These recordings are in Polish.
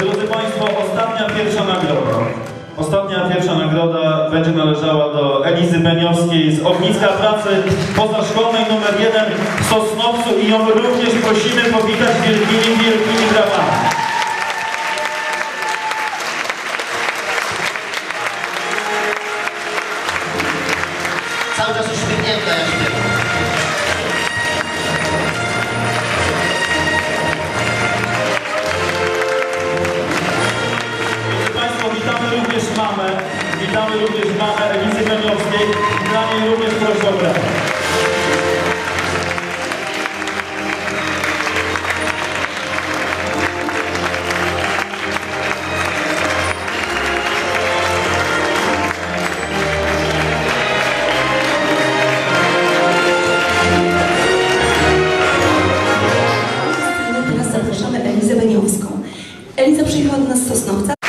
Drodzy Państwo, ostatnia pierwsza nagroda. Ostatnia pierwsza nagroda będzie należała do Elizy Beniowskiej z Ogniska Pracy Pozaszkolnej nr 1 w Sosnowcu i ją również prosimy powitać wielkimi, wielkimi brawami. Cały czas uśmiechnięta jak śpiewa. Również mamę Elizy Beniowskiej i dla niej również proszę o Beniowską. Eliza przyjechała do nas z Sosnowca.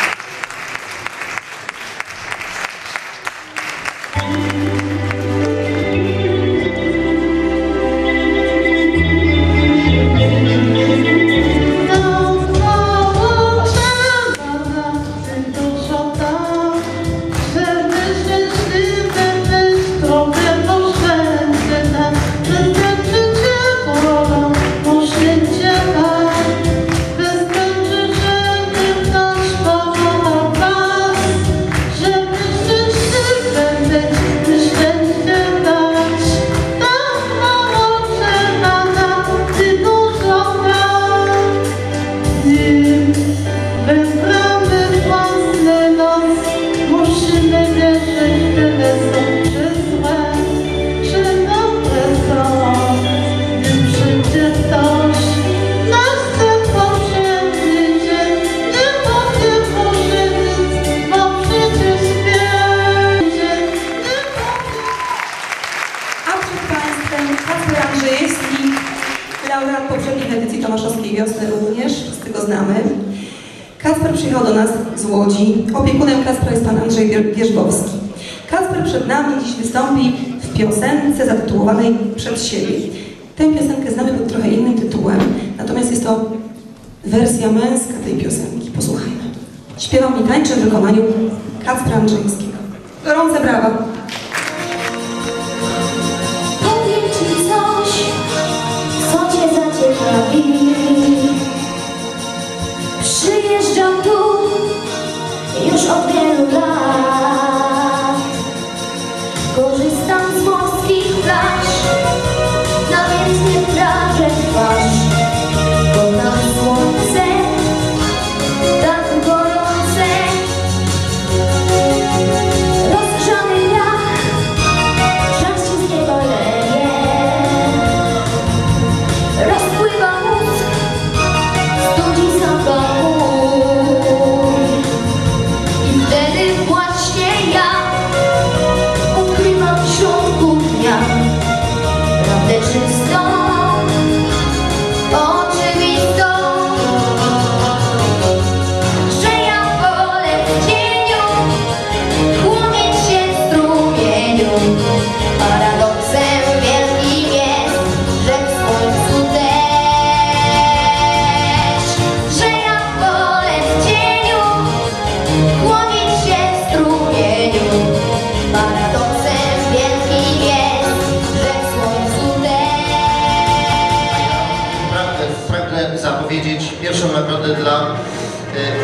Łodzi. Opiekunem Kacpra jest pan Andrzej Wier- Wierzbowski. Kacper przed nami dziś wystąpi w piosence zatytułowanej Przed siebie. Tę piosenkę znamy pod trochę innym tytułem, natomiast jest to wersja męska tej piosenki. Posłuchajmy. Śpiewam i tańczę w wykonaniu Kacpra Andrzejskiego. Gorące brawa. Nagrodę dla,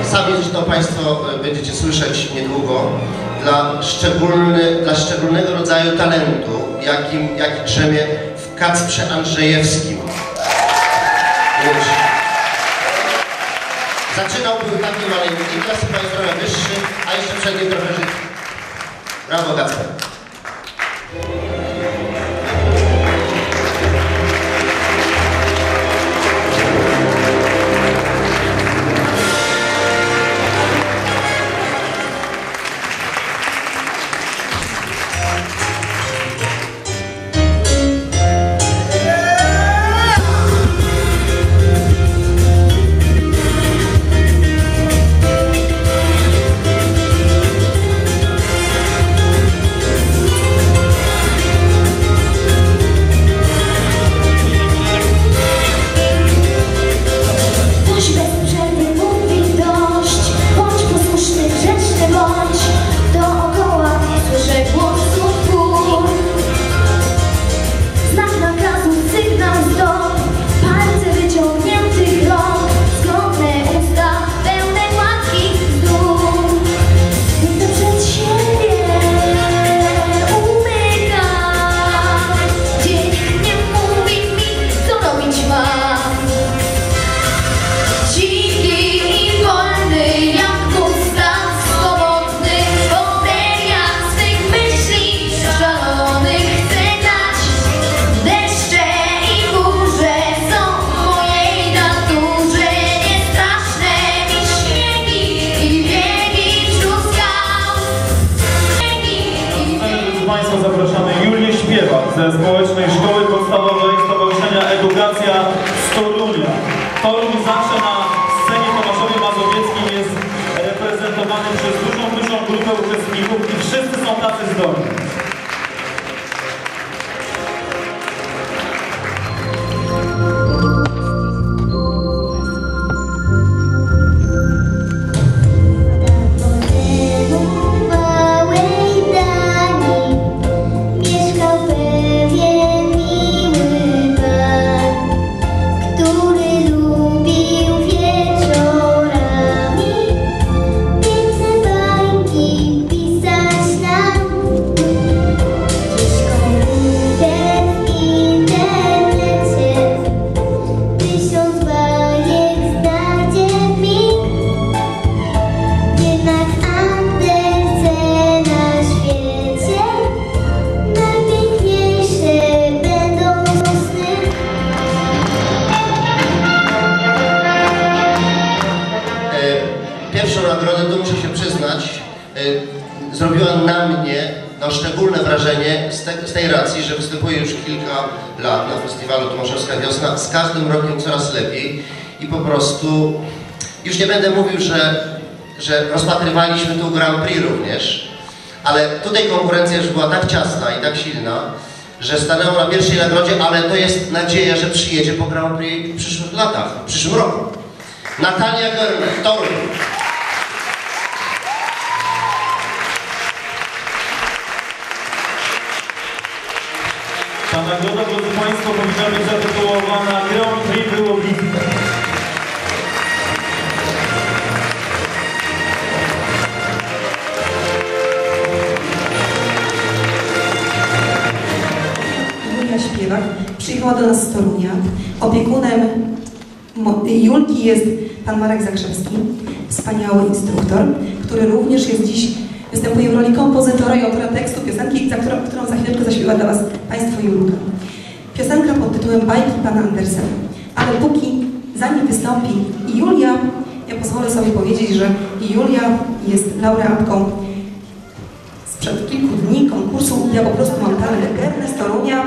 e, sami zresztą Państwo e, będziecie słyszeć niedługo, dla, szczególny, dla szczególnego rodzaju talentu, jakim, jaki drzemie w Kacprze Andrzejewskim. Już. Zaczynał był taki maleńki, klasy wyższy, a jeszcze przed nim trochę życia. Brawo Kacper. Uczestników i wszyscy są tacy zdolni. Pierwszą nagrodę, to muszę się przyznać, e, zrobiła na mnie no, szczególne wrażenie z, te, z tej racji, że występuję już kilka lat na festiwalu Tomaszowska Wiosna, z każdym rokiem coraz lepiej i po prostu już nie będę mówił, że, że rozpatrywaliśmy tu Grand Prix również, ale tutaj konkurencja już była tak ciasna i tak silna, że stanęło na pierwszej nagrodzie, ale to jest nadzieja, że przyjedzie po Grand Prix w przyszłych latach, w przyszłym roku. Natalia Görner, Toruń. Ta nagroda, drodzy Państwo, powinna być zatytułowana Grand Prix było. Julia Śpiewak przyjechała do nas z Torunia. Opiekunem Julki jest pan Marek Zakrzewski, wspaniały instruktor, który również jest dziś, występuje w roli kompozytora i autora tekstu piosenki, za którą, którą za chwileczkę zaśpiewa dla Was Państwo Julka. Piosenka pod tytułem Bajki pana Andersena. Ale póki, zanim wystąpi Julia, ja pozwolę sobie powiedzieć, że Julia jest laureatką sprzed kilku dni konkursu Ja po prostu mam talent Gerne z Torunia.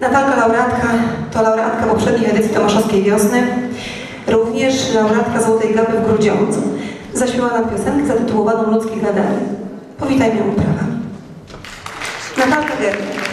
Natalka laureatka to laureatka poprzedniej edycji Tomaszowskiej Wiosny, również laureatka Złotej Glapy w Grudziądzu. Zaśpiewała piosenkę zatytułowaną Ludzkie Gadanie. Powitajmy ją prawami. Natalka Gerne.